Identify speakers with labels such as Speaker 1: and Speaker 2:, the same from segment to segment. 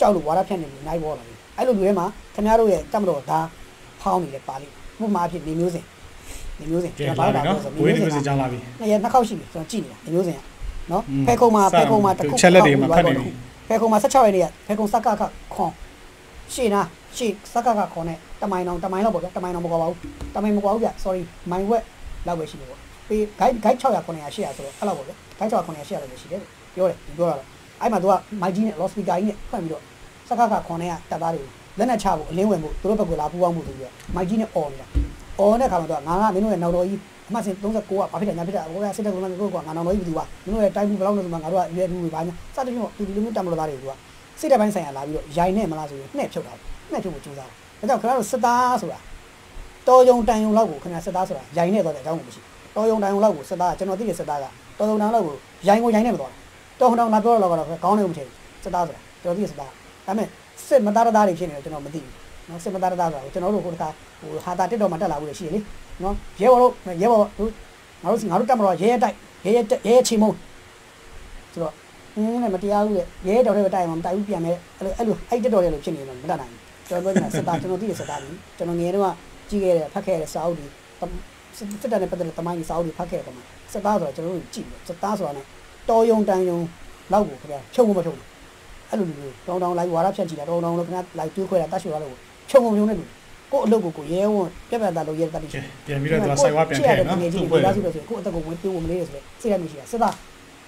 Speaker 1: ကြောက်လို့ဝါရဖြန့်နေပြီးနိုင်ပေါ်လာပြီအဲ့လိုလူတွေမှာခင်ဗျားတို့ရဲ့တမတော်ဒါဖောင်းနေတယ်ပါလိဥပမာအဖြစ်နေမျိုးစင်နေမျိုးစင်
Speaker 2: ကျန်လာပြီနော်ဘွေးနေမျိုးစကြောင်းလာပြီ
Speaker 1: နှစ်ရက်နှစ်ခေါက်ရှိပြီကျွန်တော်ကြည့်နေတာနေမျိုးစင်ကနော်
Speaker 2: อืม
Speaker 1: ဖဲခုံမှာ
Speaker 2: စ
Speaker 1: ဖဲခုံမှာတစ်ခု
Speaker 2: ချက်လက်တွေမှာဖတ်နေပြီ
Speaker 1: ဖဲခုံမှာ16ရက်နေ့ကဖဲခုံစကကခွန်ရှေ့နာရှေ့စကကခွန်နဲ့တမိုင်အောင်တမိုင်လောက်ပေါ့ဗျာတမိုင်အောင်မကွာပါဘူးတမိုင်မကွာဘူးဗျ sorry မိုင်ဝက်လောက်ပဲရှိတယ်ပေါ့ပေး guide guide 600 900 800ဆိုတော့အဲ့လောက်ပေါ့ဗျ guide 600 900 800လောက်ပဲရှိတယ်ပြောတယ်ပြောတာတော့ အဲ့မှာသူကမိုက်ကြီးနဲ့ lost speaker ကြီးနဲ့ဖွင့်ပြီးတော့စကကခွန်နဲ့ကတပ်သားတွေကိုလက်နဲ့ချဖို့အလင်းဝင်ဖို့သူတို့ဘက်ကလာပူပေါင်းမှုဆိုပြီးတော့မိုက်ကြီးနဲ့អော်နေတာអော်တဲ့ခါမှာသူကငါကမင်းတို့ရဲ့နောက်တော်ကြီးအမှတ်စဉ်39ကဘာဖြစ်တယ်ညာဖြစ်တယ်ဟိုကစစ်တဲ့ကုန်းကငါနောက်တော်ကြီးဘယ်သူကမင်းတို့ရဲ့တိုင်းဘူးဘယ်လောက်လဲဆိုမှငါတို့ကရွယ်ဘူးပဲဘာညာစသဖြင့်ဒီလိုမျိုးတံမလို့သားတွေကစိတ်တဲ့ပိုင်းဆိုင်ရာလာပြီးတော့ရိုင်နဲ့မလားဆိုရင်နှဲ့ဖြုတ်တာနှဲ့ဖြုတ်ဖို့ကြိုးစားတယ်ဒါကြောင့်ခင်ဗျားတို့စစ်သားဆိုတာတော်ယုံတန်ယုံလောက်ကိုခင်ဗျာစစ်သားဆိုတာရိုင်နဲ့တော့တဲ့အကြောင်းကိုမရှိတော်ယုံတန်ယုံလောက်ကိုစစ်သားကကျွန်တော်သိတဲ့စစ်သားကတော်ယုံတန်လောက်ကိုရိုင်ကိုရိုင်နဲ့မတော် တော်ဟုံတောင်လာပြောတော့တော့ခေါင်းနဲ့မထည့်စစ်သားဆိုတာကျွန်တော်သိတဲ့စစ်သားဒါပေမဲ့စစ်မသားသားတွေဖြစ်နေတော့ကျွန်တော်မသိဘူးနော်စစ်မသားသားဆိုတာကိုကျွန်တော်တို့ဟိုတခါဟိုဟာတာတက်တော်မှာတက်လာဘူးလေရှိရလေနော်ရဲဘော်တို့ရဲဘော်တို့ငါတို့ငါတို့တက်မတော်ရဲရဲတိုက်ရဲရဲရဲချီမုံဆိုတော့အင်းနဲ့မတရားဘူးရဲ့ရဲတော်တွေတိုက်မှာမတိုက်ဘူးပြန်မယ်အဲ့လိုအဲ့လိုအဲ့တက်တော်တွေလို့ဖြစ်နေတော့မတတ်နိုင်ဘူးကျွန်တော်ပြောနေတာစစ်သားကျွန်တော်သိတဲ့စစ်သားကြီးကျွန်တော်ငယ်တုန်းကကြီးခဲ့တဲ့ဖတ်ခဲ့တဲ့စာအုပ်တွေစစ်တပ်နဲ့ပတ်သက်တဲ့တမိုင်းစာအုပ်တွေဖတ်ခဲ့တဲ့ပုံမှာစစ်သားဆိုတော့ကျွန်တော်တို့ကြည့်တယ်စစ်သားဆိုတာနဲ့ တော်ယုံတန်ယုံလောက်ကိုခင်ဗျာဖြုံမဖြုံအဲ့လိုလူတောင်းတောင်းလိုက်ဝါရဖြတ်ကြည့်တာတောင်းတောင်းလို့ခင်ဗျာလိုက်တွေးခွဲတာတတ်ရှူရလို့ဖြုံမဖြုံတဲ့လူကိုအလုပ်ကိုကိုရဲဝံပြက်ပြက်သားလို့ရဲတတ်တိရှိ
Speaker 2: ပြန်ပြီးတော့သူကစိုက်ဝါပြန်ထည့်နော်
Speaker 1: သူ
Speaker 2: သူ့့ပွဲ
Speaker 1: ပွဲလားဆိုတော့ကိုအသက်ကိုဝင်ပြေးဝင်မလေးဆိုတော့စိတ်ရမရှိတာစစ်သား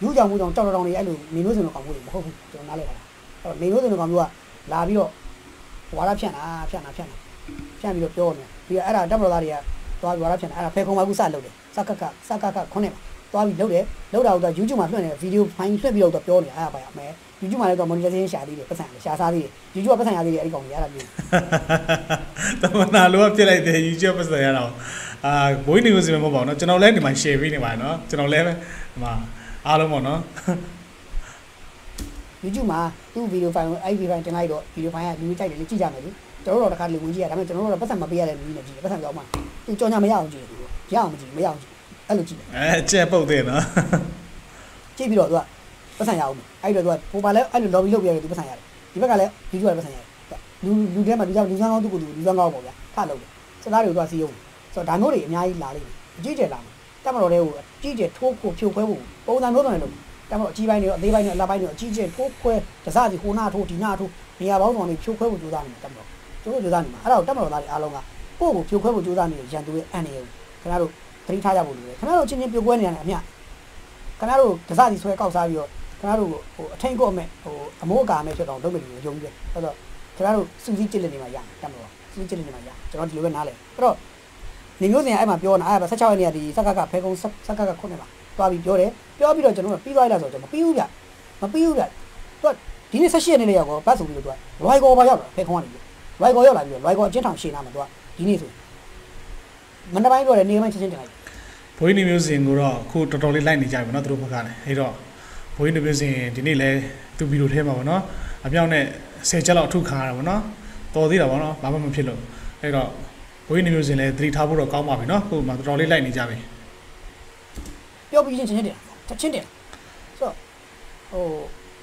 Speaker 1: ယူကြောင်မှုကြောင်တောက်တောင်တွေအဲ့လိုနေလို့စင်တော့ကောင်းမှုတွေမဟုတ်ဘူးကျွန်တော်နားလဲတာအဲ့တော့နေလို့စင်တော့ကောင်းမှုကလာပြီးတော့ဝါရဖြန့်တာဖြန့်တာဖြန့်တာဖြန့်ပြီးတော့ပြောနေပြီးတော့အဲ့ဒါတပ်မတော်သားတွေကသွားပြီးဝါရဖြန့်တာအဲ့ဒါဖဲခုံမကူစလုပ်တယ်စကကစကကခုနှစ်မှာ သွားပြီးလုပ်တယ်လုပ်တာတော့ YouTube မှာလွှင့်နေတဲ့ဗီဒီယိုဖိုင်လွှင့်ပြီးတော့ပြောနေတာအဲ့ဒါပါရမယ် YouTube မှာလည်းတော့ monetization ရှာသေးတယ်ပတ်စံရှာစားသေးတယ် YouTube ကပတ်စံရသေးတယ်အဲ့ဒီကောင်ကြီးအဲ့ဒါမျိုး
Speaker 2: တမနာလိုကပြစ်လိုက်တယ် YouTube ပတ်စံရတော့အာဘွေးနေမျိုးစမမဟုတ်ပါဘူးเนาะကျွန်တော်လည်းဒီမှာ share ပေးနေပါတယ်เนาะကျွန်တော်လည်းပဲဒီမှာအားလုံးပေါ့เนาะ
Speaker 1: YouTube မှာသူ့ဗီဒီယိုဖိုင်ကိုအဲ့ဒီဗီဒီယိုဖိုင်တင်လိုက်တော့ဗီဒီယိုဖိုင်ကလူကြီးကြိုက်တယ်လေကြည့်ကြမယ်လေကျွန်တော်တို့တော့တစ်ခါလေဝင်ကြည့်ရဒါပေမဲ့ကျွန်တော်တို့တော့ပတ်စံမပေးရတဲ့လူကြီးနဲ့ကြည့်တယ်ပတ်စံကြောင်းမှာသူကြောင်ညာမရအောင်ကြည့်တယ်သူရအောင်မကြည့်မရအောင်ကြည့် အဲ့လိုကြည့်တယ်
Speaker 2: အဲကျက်ပုတ်တယ်နော်
Speaker 1: ကြည့်ပြီးတော့သူကပတ်ဆိုင်ရအောင်အဲ့တော့သူကပုံပါလဲအဲ့လို lobby လုပ်ပြရတယ်သူပတ်ဆိုင်ရတယ်ဒီဘက်ကလည်းဒီလိုပဲပတ်ဆိုင်ရတယ်လူလူထဲမှာလူကြောင့်လူဆောင်ကောင်းသူ့ကိုသူလူဆောင်ကောင်းပေါ့ဗျာခလုပ်တယ်စစ်သားတွေကသူကစီးအောင်ဆိုတော့ဒါမျိုးတွေအများကြီးလာလိမ့်မယ်အကြီးကျယ်လာမယ်တက်မတော်တဲ့ကိုအကြီးကျယ်ထိုးကိုဖြိုခွဲဖို့ပုံစံမျိုးတွေလုပ်တက်မတော်အကြီးပိုင်းတွေအသေးပိုင်းတွေအလပိုင်းတွေအကြီးကျယ်ထိုးခွဲတစားစီဟိုနာထိုးဒီနာထိုးနေရာပေါင်းစုံတွေဖြိုခွဲဖို့ကြိုးစားနေတယ်တက်မတော်သူတို့ကြိုးစားနေမှာအဲ့ဒါကိုတက်မတော်သားတွေအားလုံးကကိုယ့်ကိုဖြိုခွဲဖို့ကြိုးစားနေတဲ့ရန်သူရဲ့အန်နေရုံခင်ဗျားတို့ သတိထားကြဖို့လိုတယ်ခင်ဗျားတို့ချင်းချင်းပြိုကွဲနေရတယ်အမြခင်ဗျားတို့တစားစီဆွဲကောက်စားပြီးတော့ခင်ဗျားတို့ဟိုအထိန်ကော့မဲ့ဟိုအမိုးအကာမဲ့ဖြစ်တော့လုပ်မယ်လို့ယုံကြည်တယ်အဲ့တော့ခင်ဗျားတို့စူးစီးကြည့်လက်နေမှာရမယ်တက်မတော်စူးစီးကြည့်လက်နေမှာရကျွန်တော်ဒီလိုပဲနားလဲအဲ့တော့နေမျိုးစင်အဲ့မှာပြောနေတာအဲ့ဒါ16ရက်နေ့ကဒီစက်ကကဖဲကုန်းစက်ကကခုနှစ်မှာတွားပြီးပြောတယ်ပြောပြီးတော့ကျွန်တော်တို့ပြီးသွားလိုက်ဆိုတော့ကျွန်တော်မပြီးဘူးဗျမပြီးဘူးဗျသူကဒီနေ့18ရက်နေ့လေးရောက်တော့ဘတ်ဆိုပြီးတော့သူကလွိုင်ကောပါရောက်တာဖဲကုန်းကနေလွိုင်ကောရောက်လာပြီးတော့လွိုင်ကောအချင်းထောင်ရှင်းလာမှာသူကဒီနေ့ဆို မနေ့ပိုင်းပြောတယ်နေပိုင်းချင်းချင်းတင်လိုက်
Speaker 2: ဘွေးနေမျိုးစင်ကိုတော့အခုတော်တော်လေးလိုက်နေကြပြီเนาะသူတို့ဘက်ကလည်းအဲ့တော့ဘွေးနေမျိုးစင်ဒီနေ့လဲသူဗီဒီယိုထဲမှာပေါ့เนาะအပြောင်းနဲ့10ချက်လောက်အထုခံရတာပေါ့เนาะတော်သေးတာပေါ့เนาะဘာမှမဖြစ်လို့အဲ့တော့ဘွေးနေမျိုးစင်လဲသတိထားဖို့တော့ကောင်းပါပြီเนาะခုမှတော်တော်လေးလိုက်နေကြပြီ
Speaker 1: ပြောပြီးချင်းချင်းတင်ချက်ချင်းတင်ဆိုတော့ဟို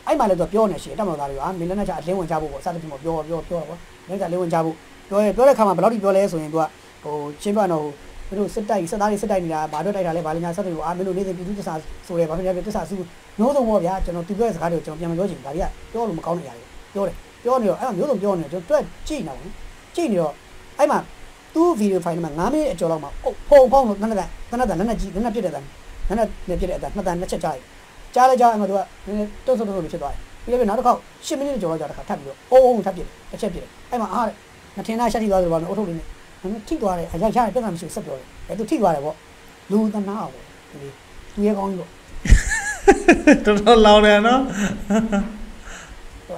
Speaker 1: အဲ့မှာလည်းသူပြောနေရှိတယ်တက်မတော်သားတွေကမင်းလည်းနဲ့ချအလင်းဝင်ကြဖို့ပေါ့စသဖြင့်ပေါ့ပြောပြောပြောပေါ့လည်းချအလင်းဝင်ကြဖို့ပြောရပြောတဲ့ခါမှာဘယ်လောက်ထိပြောလဲဆိုရင်သူက ဟိုချင်းပြတော့ဟိုမင်းတို့စစ်တိုက်စစ်သားတွေစစ်တိုက်နေတာဘာအတွက်တိုက်တာလဲဘာလဲညာဆက်တွေကိုအာမင်းတို့နေတဲ့ပြည်သူတစ္ဆာဆိုရဲဘာဖြစ်လဲတစ္ဆာစုမျိုးစုံပေါ့ဗျာကျွန်တော်သူပြောတဲ့စကားတွေကိုကျွန်တော်ပြန်မပြောချင်ဘူးဒါတွေကပြောလို့မကောင်းတဲ့အရာတွေပြောတယ်ပြောနေတော့အဲ့မှာမျိုးစုံပြောနေတော့ကျွန်တော်တွက်ကြည့်နေတော့ကြည့်နေတော့အဲ့မှာသူ့ဗီဒီယိုဖိုင်မှာ9မိနစ်အကျော်လောက်မှာဖုံဖုံလို့နက်နက်နက်နက်နက်ကြီးနက်နက်ပြစ်တဲ့တန်းနက်နက်နဲ့ပြစ်တဲ့အတန်းနှစ်တန်းနှစ်ချက်ကြားလိုက်ကြားလိုက်ကြားအဲ့မှာသူကနည်းနည်းတုတ်ဆုတ်တုတ်ဆုတ်ဖြစ်သွားတယ်ပြီးတော့နောက်တစ်ခေါက်10မိနစ်ကျော်လောက်ကြာတစ်ခါထပ်ပြီးတော့အုံးအုံးထပ်ပြစ်တစ်ချက်ပြစ်အဲ့မှာအားတဲ့မထင်တာရှက်ထိသွားတယ်ဘာလို့အုတ်ထုတ်လေးနဲ့ ဒါပေမဲ့ထိသွားတယ်အရရရပြဿနာမရှိဘူးဆက်ပြောတယ်အဲသူထိသွားတယ်ပေါ့လူသနာအောင်ဒီသူရဲကောင်းကြီးပေါ့
Speaker 2: တော်တော်လောင်တယ်နော်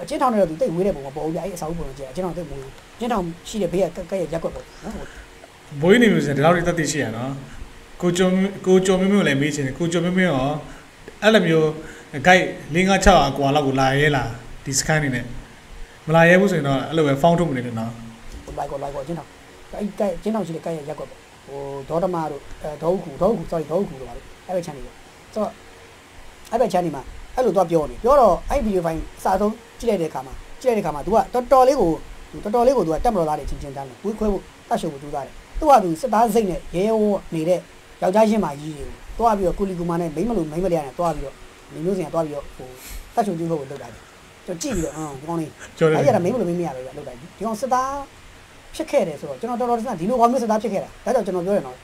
Speaker 1: အချင်းထောင်တွေကသူတိတ်ဝေးတဲ့ပုံမှာပေါ်ဦးပြအဲ့အစာအုပ်ပုံကြည့်အချင်းထောင်တိတ်ဝေးအချင်းထောင်ရှိတဲ့ဘေးကကက်ကက်ရက်ရက်ကွက်ပေါ့နော်
Speaker 2: ဘွေးနေမျိုးစင်ဒီလောက်တွေတက်တည်ရှိရနော်ကိုကျော်ကိုကျော်မျိုးမျိုးလည်းမေးချင်တယ်ကိုကျော်မျိုးမျိုးရောအဲ့လိုမျိုး guide ၄၅6အကွာလောက်ကိုလာရဲလားဒီ scan နေနဲ့မလာရဲဘူးဆိုရင်တော့အဲ့လိုပဲ found ထုတ်မနေနဲ့နော်
Speaker 1: like ကို like ကိုအချင်းထောင် အဲ့ကဲအချင်းထောင်ရှိတဲ့ကဲ့ရဲ့ရက်ကွက်ပေါ့ဟိုဒေါတမတို့အဲဒေါဟုဒေါဟု sorry ဒေါဟုတို့ပါလေအဲ့ဘက်ချန်နေပေါ့ဆိုတော့အဲ့ဘက်ချန်နေမှာအဲ့လိုတော့ပြောနေပြောတော့အဲ့ဗီဒီယိုဖိုင်စာဆုံးကြည့်လိုက်တဲ့အခါမှာကြ ကြည့်တဲ့အခါမှာ तू ကတော်တော်လေးကို तू တော်တော်လေးကို तू ကတက်မတော်သားတွေချင်းချင်းတန်းတယ်ဝေးခွဲဖို့တတ်ရှုပ်ဖို့ကြိုးစားတယ်သူကသူစစ်သားစိတ်နဲ့ရဲရဲဝံ့နေတဲ့ယောက်ျားချင်းမကြီးတွေကိုတွားပြီးတော့ကုလီကူမာနဲ့မိမလို့မိမလျာနဲ့တွားပြီးတော့လူမျိုးစင်ကတွားပြီးတော့ဟိုတတ်ရှုပ်ကြည့်ဖို့လုပ်တာတယ်ကျွန်တော်ကြည့်ပြီးတော့အင်းဒီကောင်းလေး
Speaker 2: ကျော်တယ်
Speaker 1: အဲ့ရတာမိမလို့မိမရပဲလုပ်တာဒီကောင်စစ်သား ဖြစ်ခဲ့တယ်ဆိုတော့ကျွန်တော်တော်တော်စမ်းဒီလိုကောင်မျိုးစစ်သားဖြစ်ခဲ့တာဒါကြောင့်ကျွန်တော်ပြောရတော့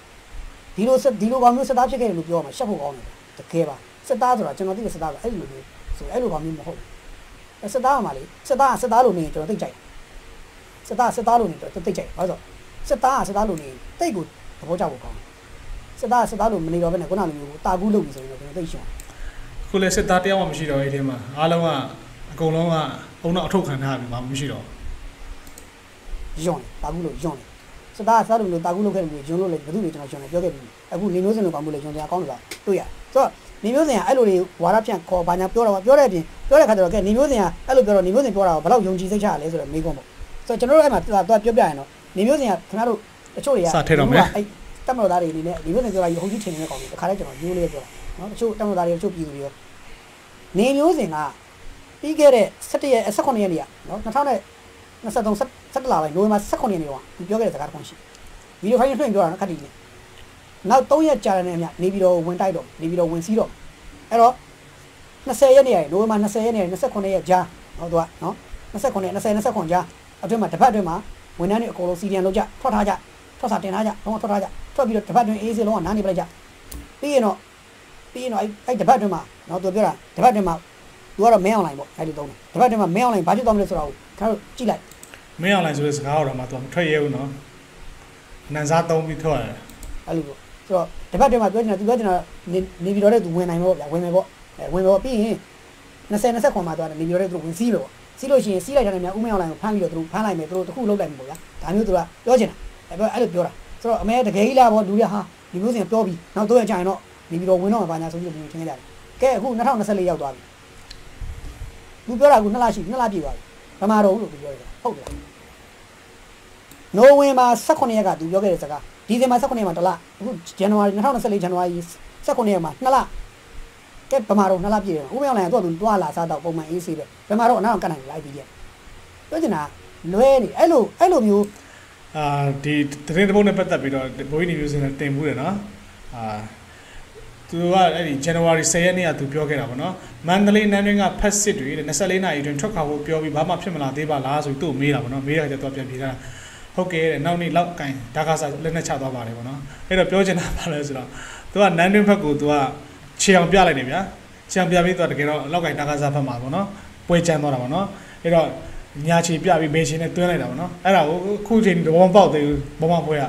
Speaker 1: ဒီလိုစစ်ဒီလိုကောင်မျိုးစစ်သားဖြစ်ခဲ့တယ်လို့ပြောရမှာရှက်ဖို့ကောင်းတယ်တကယ်ပါစစ်သားဆိုတာကျွန်တော်သိတဲ့စစ်သားကအဲ့လိုမျိုးဆိုအဲ့လိုကောင်မျိုးမဟုတ်ဘူးစစ်သားကမှလေစစ်သားကစစ်သားလို့နေကျွန်တော်သိကြိုက်စစ်သားစစ်သားလို့နေတော့သိကြိုက်ဘာလို့စစ်သားကစစ်သားလို့နေတိတ်ကိုသဘောကျဖို့ကောင်းစစ်သားစစ်သားလို့မနေတော့ဘဲနဲ့ခုနလိုမျိုးကိုတာကူးလုပ်ပြီးဆိုရင်တော့ကျွန်တော်သိရှင်း
Speaker 2: ခုလည်းစစ်သားတယောက်မှမရှိတော့အဲ့ဒီထဲမှာအားလုံးကအကုန်လုံးကအုံတော့အထုတ်ခံထားပြီဘာမှမရှိတော့
Speaker 1: ယွန်းတာကူးလို့ယွန်းတယ်စစ်သားကစားလို့လို့တာကူးလုပ်ခဲ့လို့ယွန်းလို့လေဘယ်သူတွေကျွန်တော်ယွန်းတယ်ပြောခဲ့ပြီအခုနေမျိုးစင်လိုကောင်မျိုးလေယွန်းတယ်အကောင်းလို့တွေ့ရဆိုတော့နေမျိုးစင်ကအဲ့လိုတွေဝါရဖြန့်ခေါ်ဘာညာပြောတော့ပြောတဲ့အပြင်ပြောတဲ့ခါကျတော့ကဲနေမျိုးစင်ကအဲ့လိုပြောတော့နေမျိုးစင်ပြောတာကိုဘယ်လောက်ယုံကြည်စိတ်ချရလဲဆိုတော့မေးခွန်းပေါ့ဆိုတော့ကျွန်တော်တို့အဲ့မှာသွားပြောပြရင်တော့နေမျိုးစင်ကခင်ဗျားတို့တချို့တွေကအဲ့တက်မတော်သားတွေအနေနဲ့နေမျိုးစင်ပြောတာဟိုကြီးထင်နေတဲ့ကောင်တွေတခါတည်းကျွန်တော်ရိုးလေးပြောတာနော်တချို့တက်မတော်သားတွေတချို့ပြည်သူတွေရောနေမျိုးစင်ကပြီးခဲ့တဲ့17ရက်18ရက်နေ့ကနော်2000 23 17လပိုင်းနိုဝင်ဘာ18ရက်နေ့ကသူပြောခဲ့တဲ့စကားတစ်ခုရှိဗီဒီယိုဖိုင်လွှင့်ပြောတာနော်ခက်တီနဲ့နောက်3ရက်ကြာတယ်နဲ့အမြနေပြီးတော့ဝင်တိုက်တော့နေပြီးတော့ဝင်စီးတော့အဲ့တော့20ရက်နေ့ရယ်နိုဝင်ဘာ20ရက်နေ့29ရက်ကြာဟောသူကနော်29 20 29ကြာအတွင်းမှာတစ်ပတ်အတွင်းမှာဝန်ထမ်းတွေအကုန်လုံးစီဒီယန်လောက်ကြထွက်ထားကြထွက်စာတင်ထားကြလုံးဝထွက်ထားကြထွက်ပြီးတော့တစ်ပတ်အတွင်းအေးစေးလုံးဝနားနေပလိုက်ကြပြီးရင်တော့ပြီးရင်တော့အဲ့အဲ့တစ်ပတ်အတွင်းမှာနော်သူပြောတာတစ်ပတ်အတွင်းမှာသူကတော့မင်းအွန်လိုင်းပေါ့အဲ့ဒီသုံးတယ်တစ်ပတ်အတွင်းမှာမင်းအွန်လိုင်းဘာဖြစ်သွားမလဲဆိုတော့ခင်ဗျားတို့ကြည့်လိုက်
Speaker 2: မင်းအောင်လိုင်းဆိုတဲ့စကားတော့မှသူကမထွက်ရဲဘူးနော်နန်စားသုံးပြီးထွက်ရတယ်
Speaker 1: အဲ့လိုပေါ့ဆိုတော့တစ်ဖက်တည်းမှာပြောချင်တာသူပြောချင်တာနေနေပြီးတော့တဲ့သူဝင်နိုင်မှာပေါ့ဗျာဝင်မယ်ပေါ့အဲဝင်မယ်ပေါ့ပြီးရင်20 20ခွန်မှာသွားတယ်နေပြီးတော့တဲ့သူဝင်စီးပဲပေါ့စီးလို့ရှိရင်စီးလိုက်တာနဲ့များဥမင်းအောင်လိုင်းကိုဖမ်းပြီးတော့သူဖမ်းလိုက်မယ်သူတို့တစ်ခုလုံးလိုက်မယ်ပေါ့ဗျာဒါမျိုးသူကပြောချင်တာအဲပြောအဲ့လိုပြောတာဆိုတော့အမေတကယ်ကြီးလားပေါ့လူတွေဟာဒီမျိုးစင်ပြောပြီးနောက်တော့ကြာရင်တော့နေပြီးတော့ဝင်တော့မှာပါညာဆိုပြီးတော့ထင်ကြတယ်ကဲအခု2024ရောက်သွားပြီသူပြောတာက2လရှိ2လပြည့်သွားပြီဗမာတော်လို့သူပြောတယ် ဟုတ်တယ်နိုဝင်ဘာ18ရက်ကသူပြောခဲ့တဲ့စကားဒီဇင်ဘာ18ရက်မှာတစ်လအခုဇန်နဝါရီ2024ဇန်နဝါရီ18ရက်မှာ2လကဲဗမာတော်2လပြည့်တယ်ဥမရောင်လိုင်းကတော့သူတွားလာစားတော့ပုံမှန်အေးဆေးပဲဗမာတော်အနောက်ကတ်နိုင်လိုက်ပြီးကြပြောချင်တာလွဲနေအဲ့လိုအဲ့လိုမျိုး
Speaker 2: အာဒီသတင်းတစ်ပုဒ်နဲ့ပတ်သက်ပြီးတော့ဘိုးကြီးနေမျိုးစင်နဲ့တင်မှုတယ်နော်အာ သူကအဲ့ဒီ January 10ရက်နေ့ကသူပြောခဲ့တာပေါ့နော်မန္တလေးနန်းတွင်းကဖက်စစ်တွေတဲ့24နာရီအတွင်းထွက်ခွာဖို့ပြောပြီးဘာမှဖြစ်မလာသေးပါလားဆိုပြီးသူ့ကိုမေးတာပေါ့နော်မေးတာကျတော့ပြန်ပြေးတာဟုတ်ကဲ့တဲ့နောက်နေ့လောက်ကင်ဒါကစားလက်နဲ့ချသွားပါတယ်ပေါ့နော်အဲ့တော့ပြောချင်တာဘာလဲဆိုတော့သူကနန်းတွင်းဘက်ကိုသူကခြေအောင်ပြလိုက်တယ်ဗျာခြေအောင်ပြပြီးသူကတကယ်တော့လောက်ကင်ဒါကစားဘက်မှာပေါ့နော်ပွဲချမ်းသွားတာပေါ့နော်အဲ့တော့ညာချီပြပြီးမေချင်နဲ့တွင်းလိုက်တာပေါ့နော်အဲ့ဒါကိုခုချိန်ဒီဘောမပေါက်သေးဘူးဘောမပွဲက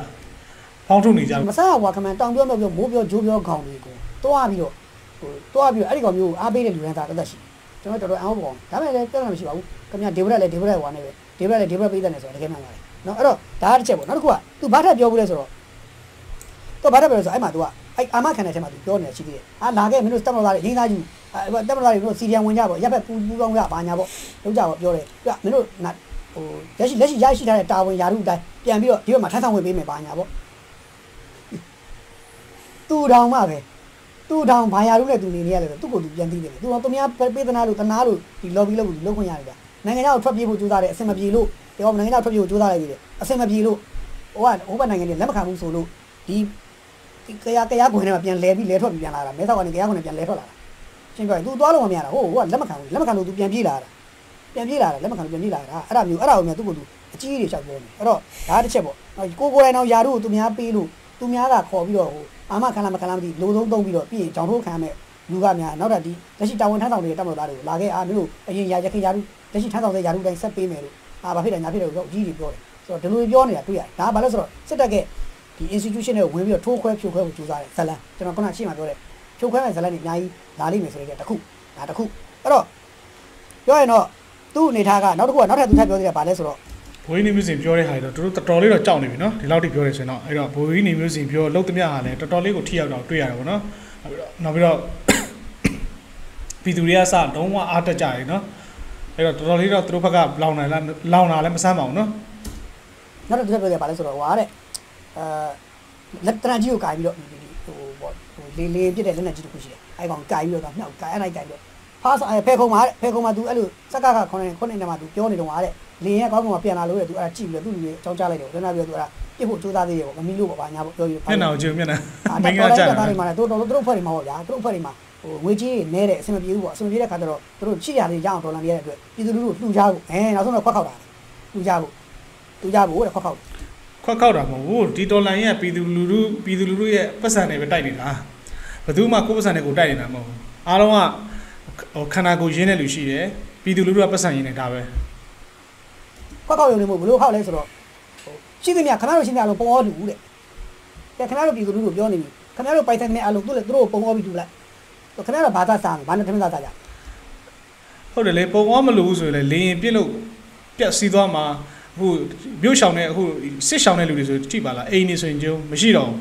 Speaker 2: ဖောင်းထုတ်နေကြတယ်
Speaker 1: မစားဝါခမန်တောင်ပြောမြောက်ပြောမိုးပြောဂျိုးပြောခေါင်းတွေကို တွားပြီးတော့ဟိုတွားပြီးတော့အဲ့ဒီကောင်မျိုးအားပေးတဲ့လူတိုင်းသာတက်တက်ရှိကျွန်တော်တော်တော်အောင်ပေါ့ဒါပေမဲ့လည်းပြဿနာမရှိပါဘူးခင်ဗျာဒေဗရက်လည်းဒေဗရက်ဝါနေပဲဒေဗရက်လည်းဒေဗရက်ပေးတဲ့နေဆိုတော့တကယ်မှန်ပါတယ်နော်အဲ့တော့ဒါကတစ်ချက်ပေါ့နောက်တစ်ခုက तू ဘာထပ်ပြောဘူးလဲဆိုတော့ तू ဘာထပ်ပြောလဲဆိုတော့အဲ့မှာ तू ကအဲ့အာမခံတဲ့အချက်မှာ तू ပြောနေတာရှိသေးတယ်အာလာခဲ့မင်းတို့တက်မတော်သားတွေရင်းသားယူအဲ့တက်မတော်သားတွေတို့စီဒီယံဝင်ကြပေါ့ရပ်ဘက်ပူပူကောင်းရပါညာပေါ့လုံးကြပေါ့ပြောတယ်ပြမင်းတို့ဟိုလက်ရှိလက်ရှိရရှိထားတဲ့တာဝန်ယာရုအတိုင်းပြန်ပြီးတော့ဒီဘက်မှာထမ်းဆောင်ဝင်ပေးမယ်ပါညာပေါ့ သူ့တောင်မှပဲ သူ့တောင်ဘာယာရုနဲ့သူနေနေရတယ်သူ့ကိုသူပြန်သိတယ်သူတော့သူများပေးသနာလို့တနာလို့ဒီ lobby လုပ်လို့လုပ်ခွင့်ရတယ်နိုင်ငံခြားကိုထွက်ပြေးဖို့ကြိုးစားတယ်အဆင်မပြေလို့ပြောနိုင်ငံခြားထွက်ပြေးဖို့ကြိုးစားလိုက်ပြီအဆင်မပြေလို့ဟိုကဟိုဘက်နိုင်ငံတွေလက်မခံဘူးဆိုလို့ဒီဒီကရကရခွင်ထဲမှာပြန်လဲပြီးလဲထွက်ပြီးပြန်လာတာမဲဆောက်ကနေကရခွင်ထဲပြန်လဲထွက်လာတာရှင်းပြောရင် तू သွားလို့မရတာဟိုကလက်မခံဘူးလက်မခံလို့ तू ပြန်ပြေးလာတာပြန်ပြေးလာတာလက်မခံလို့ပြန်ပြေးလာတာအဲ့ဒါမျိုးအဲ့ဒါကိုမြန်သူ့ကိုသူအကြီးကြီးတွေလျှောက်ပြောနေအဲ့တော့ဒါတစ်ချက်ပေါ့ကိုကိုယ်တိုင်တော့ယာရုကိုသူများပေးလို့သူများကခေါ်ပြီးတော့ဟို အာမခံလားမခံလားမသိလိုသုံးသုံးပြီးတော့ပြီးရင်ကြောင်ထိုးခံရမယ်လူကများနောက်တော့ဒီလက်ရှိတာဝန်ထမ်းဆောင်နေတဲ့တပ်မတော်သားတွေကိုလာခဲ့အားမျိုးအရင်ရရခင်ရာလူလက်ရှိထမ်းဆောင်တဲ့ရာလူတိုင်းဆက်ပေးမယ်လို့အာဘာဖြစ်တယ်ညာဖြစ်တယ်လို့အကြီးကြီးပြောတယ်ဆိုတော့ဒီလိုပြောနေတာတွေ့ရတယ်ဒါကဘာလဲဆိုတော့စစ်တပ်ကဒီ institution တွေဝင်ပြီးတော့ထိုးခွဲဖြိုခွဲဖို့ကြိုးစားတယ်ဇလန်ကျွန်တော်ခုနရှေ့မှာပြောတဲ့ဖြိုခွဲတဲ့ဇလန်တွေအများကြီးလာလိမ့်မယ်ဆိုတဲ့တခုဒါတခုအဲ့တော့ပြောရင်တော့သူ့အနေထားကနောက်တစ်ခုကနောက်ထပ်သူထပ်ပြောသေးတယ်ဘာလဲဆိုတော့
Speaker 2: ဘိုးကြီးနေမျိုးစင်ပြောတဲ့ဟာတွေတော့သူတို့တော်တော်လေးတော့ကြောက်နေပြီနော်ဒီလောက်ထိပြောနေဆိုရင်တော့အဲ့တော့ဘိုးကြီးနေမျိုးစင်ပြောလုံးသမျှဟာလည်းတော်တော်လေးကိုထိရောက်တော့တွေ့ရတယ်ပေါ့နော်နောက်ပြီးတော့ပြည်သူတွေကစလုံးဝအားတက်ကြတယ်နော်အဲ့တော့တော်တော်လေးတော့သူတို့ဘက်ကလောင်နိုင်လားလောင်တာလည်းမဆမ်းပါဘူးနော်
Speaker 1: နောက်တစ်ခုပြောရပါလဲဆိုတော့ဟွာတဲ့အဲလက်တရကြီးကိုကာပြီးတော့ဒီဟိုပေါ့ဟိုလေလေပြစ်တဲ့လက်နက်ကြီးတစ်ခုရှိတယ်အဲကောင်ကာပြီးတော့မြောက်ကာအဲ့လိုက်ကာပြီးတော့ဖားဖဲခုံမှာတဲ့ဖဲခုံမှာ तू အဲ့လိုစက်ကကခေါင်းနေခုနေနေမှာ तू ပြောနေတော့ဟာတဲ့ လင်းရဲ့ကောင်းကောင်ကပြန်လာလို့တဲ့ तू အဲ့ဒါကြည့်ပြီးတော့သူ့လူတွေအကြောင်းကြားလိုက်တယ်ပေါ့ဒါနောက်ပြီးတော့ तू အဲ့ဒါပြစ်ဖို့ကြိုးစားသေးတယ်ပေါ့မမီလို့ပေါ့ဗာညာပေါ့ပြောပြီး
Speaker 2: မျက်နှာကိုကြည့်မျက်နှာ
Speaker 1: အာ
Speaker 2: မ
Speaker 1: မ
Speaker 2: င်း
Speaker 1: င်း
Speaker 2: က
Speaker 1: က
Speaker 2: ကြာ
Speaker 1: ကြာ
Speaker 2: တာ
Speaker 1: တာတွေမှာလည်းတို့တို့တို့ဖွဲ့တွေမှာပေါ့ဗျာတို့ဖွဲ့တွေမှာဟိုငွေကြီးနဲတဲ့အဆင်မပြေဘူးပေါ့အဆင်မပြေတဲ့ခါကျတော့တို့ချစ်ရလေးရအောင်ဒေါ်လာပြရတဲ့အတွက်ပြည်သူလူထုလှူကြဖို့အဲနောက်ဆုံးတော့ခွက်ခောက်တာလှူကြဖို့လှူကြဖို့တဲ့ခွက်ခောက်
Speaker 2: ခွက်ခောက်တာမဟုတ်ဘူးဒီတော်လိုင်းရဲ့ပြည်သူလူထုပြည်သူလူထုရဲ့ပတ်စံတွေပဲတိုက်နေတာဘယ်သူမှကိုယ်ပတ်စံတွေကိုတိုက်နေတာမဟုတ်ဘူးအားလုံးကဟိုခန္ဓာကိုယ်ရင်းတဲ့လူရှိတယ်ပြည်သူလူထုကပတ်စံရင်းနေတာပဲ
Speaker 1: ခွက်ခောက်ရုံနဲ့မဟုတ်ဘလို့ခောက်လဲဆိုတော့ဟိုရှိသမျှခဏတို့ရှိသမျှအလုံးပုံဩတူတဲ့ကဲခဏတို့ပြည်သူလူထုပြောနေပြီခဏတို့ပိုက်ဆိုင်သမျှအလုံးသူ့လေသူတို့ပုံဩပြီးတူလိုက်ခဏတို့ဘာသာစားဘာနဲ့ထမင်းသားစားကြ
Speaker 2: ဟုတ်တယ်လေပုံအောင်မလို့ဘူးဆိုရင်လေလေရင်ပြစ်လို့ပြက်စီးသွားမှာအခုမြို့ရှောင်တဲ့အခုစစ်ရှောင်တဲ့လူတွေဆိုကြည့်ပါလားအိမ်နေဆိုရင်ကျုံမရှိတော့ဘူး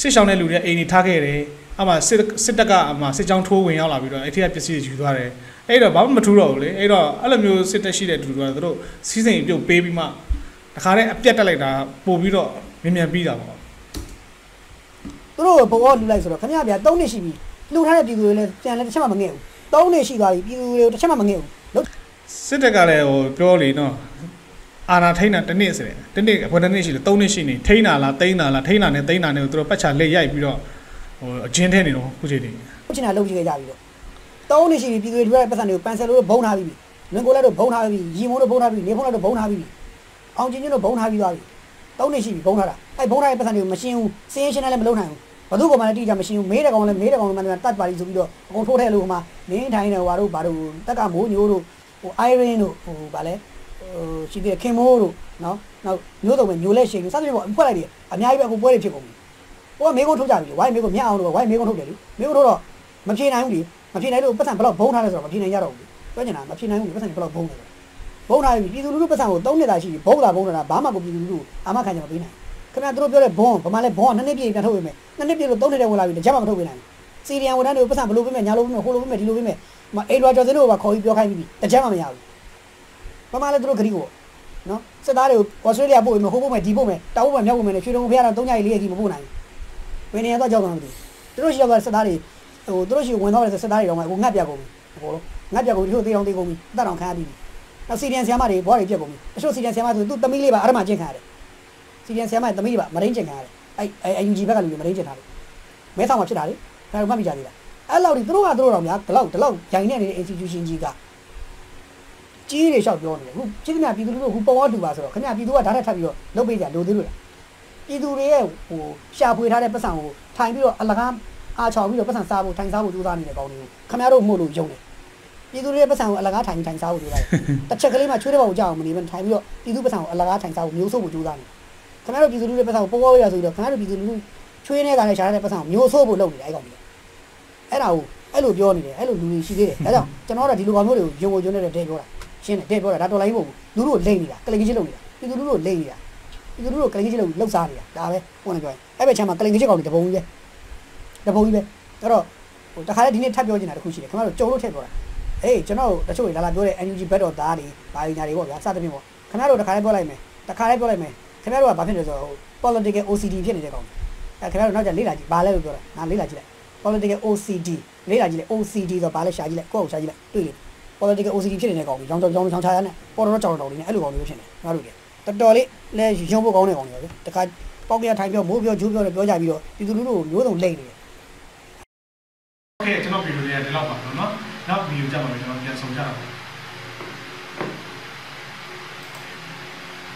Speaker 2: စစ်ရှောင်တဲ့လူတွေအိမ်နေထားခဲ့တယ်အမှစစ်စစ်တပ်ကအမှစစ်ကြောင်းထိုးဝင်ရောက်လာပြီးတော့အဲ့ထက်ကပစ္စည်းတွေယူသွားတယ် အဲ့တော့ဘာမှမထူးတော့ဘူးလေအဲ့တော့အဲ့လိုမျိုးစစ်တပ်ရှိတဲ့လူတွေကသူတို့စီးစိမ်ပြုတ်ပေးပြီးမှတခါတည်းအပြတ်တက်လိုက်တာပို့ပြီးတော့မြင်မြန်ပြီးတာပေါ့
Speaker 1: သူတို့ပုံဩလူလိုက်ဆိုတော့ခဏဗျာ၃နှစ်ရှိပြီလှူထားတဲ့ပြည်သူတွေလည်းပြန်လည်းတစ်ချက်မှမငဲ့ဘူး၃နှစ်ရှိသွားပြီပြည်သူတွေကိုတစ်ချက်မှမငဲ့ဘူးလို့
Speaker 2: စစ်တပ်ကလည်းဟိုပြောလေနော်အာနာထိန်းတာတစ်နှစ်ဆိုတယ်တစ်နှစ်ဘယ်တစ်နှစ်ရှိလဲ၃နှစ်ရှိနေထိန်းတာလားတိန်းတာလားထိန်းတာနဲ့တိန်းတာနဲ့ကိုသူတို့ပတ်ချလက်ရိုက်ပြီးတော့ဟိုအကျဉ်းထဲနေတော့ခုချိန်တည်း
Speaker 1: ချင်တာလုပ်ကြည့်ခဲ့ကြပြီတော့ ၃နှစ်ရှိပြီပြည်သူတွေထွက်တဲ့ပတ်စံတွေကိုပန်ဆယ်လို့ဘုံထားပြီးပြီငင်ကိုလက်တို့ဘုံထားပြီးရီမုံတို့ဘုံထားပြီးနေဖုံးတို့ဘုံထားပြီးပြီအောင်ချင်းချင်းတို့ဘုံထားပြီးသွားပြီ၃နှစ်ရှိပြီဘုံထားတာအဲ့ဘုံထားတဲ့ပတ်စံတွေကိုမရှင်းဘူးစင်းရှင်းလည်းမလုပ်နိုင်ဘူးဘသူ့ကောင်မှလည်းတိကျမရှင်းဘူးမေးတဲ့ကောင်လည်းမေးတဲ့ကောင်လည်းမှတတ်ပါလိဆိုပြီးတော့အကုန်ထိုးထဲလို့ဟိုမှာနင်းထိုင်းတယ်ဟိုဘာတို့ဘာတို့တက်ကမိုးညိုးတို့ဟိုအိုင်ရင်တို့ဟိုဗာလဲဟိုရှိသေးတယ်ခင်မိုးတို့နော်နောက်မျိုးတုံပဲမျိုးလက်ရှိန်စသဖြင့်ပေါ့ဖွဲ့လိုက်တယ်အများကြီးပဲအခုပွဲတွေဖြစ်ကုန်ပြီဟိုကမေးကုန်ထုတ်ကြပြီလေဝိုင်းမေးကုန်မြအောင်တို့ဝိုင်းမေးကုန်ထုတ်တယ်လေမေးကုန်ထုတ်တော့မဖြေနိုင်ဘူးလေ မဖြေနိုင်လို့ပတ်စံဘယ်တော့ဘုံထားလဲဆိုတော့မဖြေနိုင်ရတော့ဘူးပြောချင်တာမဖြေနိုင်ဘူးလေပတ်စံဘယ်တော့ဘုံလဲဘုံထားပြီပြည်သူလူထုပတ်စံကို၃နှစ်သာရှိပြီဘုံတာဘုံတာဘာမှကိုပြည်သူလူထုအာမခံကြမပေးနိုင်ခင်ဗျာတို့ပြောတဲ့ဘုံဗမာလဲဘုံကနှစ်နှစ်ပြည့်ပြန်ထုတ်ပေးမယ်နှစ်နှစ်ပြည့်လို့၃နှစ်တည်းဝင်လာပြီတကြမ်းမှမထုတ်ပေးနိုင်ဘူးစီရီယန်ဝန်ထမ်းတွေကိုပတ်စံဘယ်လိုပေးမယ်ညာလိုပေးမယ်ဟိုလိုပေးမယ်ဒီလိုပေးမယ်မအိမ်ရွာကျော်စင်းတို့ကခေါ်ပြီးပြောခိုင်းပြီးတကြမ်းမှမရဘူးဗမာလဲတို့ဂရီကိုနော်စစ်သားတွေကိုဩစတြေးလျပို့မယ်ဟိုပို့မယ်ဒီပို့မယ်တောက်ပို့မယ်မြောက်ပို့မယ်ရွှေတုံဖျားတော့၃ညကြီး၄ရက်ကြီးမပို့နိုင်ဘူးဘယ်နေရာတော့ကြောက်မှမသိဘူးတို့ရှိရောက်တဲ့စစ်သားတွေ ဟိုတို့ရှိဝင်တော့တဲ့စစ်သားတွေတော့မှဟိုငတ်ပြကုန်ပြီအကုန်လုံးငတ်ပြကုန်ပြီတို့သေအောင်သေကုန်ပြီအသက်တော်ခံရပြီနောက်စီရီယန်ဆီယမတွေဘွားတွေပြက်ကုန်ပြီတချို့စီရီယန်ဆီယမဆိုသူ့သမီးလေးပါအရမကျင့်ခံရတယ်စီရီယန်ဆီယမရဲ့သမီးလေးပါမရင်းကျင့်ခံရတယ်အဲ့အဲ့အယူဂျီဘက်ကလူတွေမရင်းကျင့်ထားတယ်မဲဆောင်မှာဖြစ်တာလေဒါကမှတ်မိကြသေးလားအဲ့လောက်ဒီတို့ကတို့တော့များဒီလောက်ဒီလောက်ဂျိုင်နေတဲ့ institution ကြီးကကြီးတွေလျှောက်ပြောနေတယ်အခုပြည်သူများပြည်သူတို့ကဟိုပေါ်တူပါဆိုတော့ခင်ဗျာပြည်သူကဓာတ်ထက်ထပ်ပြီးတော့လုပ်ပေးကြလိုသေးလို့လားပြည်သူတွေရဲ့ဟိုရှာဖွေထားတဲ့ပတ်စံကိုထိုင်ပြီးတော့အလကား အားချောင်ပြီးတော့ပတ်စံစားဖို့ထိုင်စားဖို့ကြိုးစားနေတဲ့ကောင်းတွေကိုခင်ဗျားတို့မှုလို့ယုံတယ်ပြည်သူတွေရဲ့ပတ်စံကိုအလကားထိုင်ပြီးထိုင်စားဖို့ကြိုးစားတယ်တစ်ချက်ကလေးမှချွေးတဲ့ဘောက်ကြောက်အောင်မနေဘဲထိုင်ပြီးတော့ပြည်သူပတ်စံကိုအလကားထိုင်စားဖို့မျိုးဆိုးဖို့ကြိုးစားနေခင်ဗျားတို့ပြည်သူလူတွေပတ်စံကိုပေါ်ပေါ်ရဆိုပြီးတော့ခင်ဗျားတို့ပြည်သူလူချွေးနေတာနဲ့ရှားတဲ့ပတ်စံကိုမျိုးဆိုးဖို့လုပ်နေတယ်အဲ့ကောင်တွေအဲ့ဒါကိုအဲ့လိုပြောနေတယ်အဲ့လိုလူတွေရှိသေးတယ်ဒါကြောင့်ကျွန်တော်တို့ဒီလိုကောင်မျိုးတွေကိုယုံယုံနေတဲ့တဲ့ပြောတာရှင်းတယ်တဲ့ပြောတာဒါတော်လိုင်းမဟုတ်ဘူးလူတို့လိမ့်နေတာကလင်ကြီးလုံးနေတာပြည်သူလူတို့လိမ့်နေတာပြည်သူလူတို့ကလင်ကြီးလုံးလှုပ်စားနေတာဒါပဲဟိုနေပြောရင်အဲ့ဘက်ချမ်းမှာကလင်ကြီးကောင်တွေတပုံကြီးပဲ တပုံကြီးပဲအဲ့တော့ဟိုတခါလေဒီနေ့ထပ်ပြောချင်တာတစ်ခုရှိတယ်ခင်ဗျားတို့ကြုံလို့ထည့်ပြောတာအေးကျွန်တော်တချို့တွေလာလာပြောတဲ့ NUG ဘက်တော်သားတွေဘာညာတွေပေါ့ဗျာစသဖြင့်ပေါ့ခင်ဗျားတို့တခါလေပြောလိုက်မယ်တခါလေပြောလိုက်မယ်ခင်ဗျားတို့ကဘာဖြစ်လဲဆိုတော့ political OCD ဖြစ်နေတဲ့ကောင်အဲခင်ဗျားတို့နောက်ကျလေ့လာကြည့်ဘာလဲလို့ပြောတာငါလေ့လာကြည့်လိုက် political OCD လေ့လာကြည့်လိုက် OCD ဆိုတော့ဘာလဲရှာကြည့်လိုက်ကိုယ့်ကိုရှာကြည့်လိုက်တွေ့လေ political OCD ဖြစ်နေတဲ့ကောင်ကြီးရောင်းကြောင်ရောင်းချောင်းချာရနဲ့ပေါ်တော့ကြောင်တော်လေးနဲ့အဲ့လိုကောင်မျိုးဖြစ်နေငါတို့ကတော်တော်လေးလဲရုံဖို့ကောင်းတဲ့ကောင်တွေပဲတခါပေါက်ကရထိုင်ပြောမိုးပြောဂျိုးပြောနဲ့ပြောကြပြီးတော့ပြည်သူလူထုကိုမျိုးစုံလိမ့်နေတယ်
Speaker 2: โอเคကျွန်တော်ဗီဒီယိုလေးကဒီလောက်ပါတော့เนาะနောက်ဗီဒီယိုကြမှာပဲကျွန်တော်ပြန်ဆောင်ကြတာပါ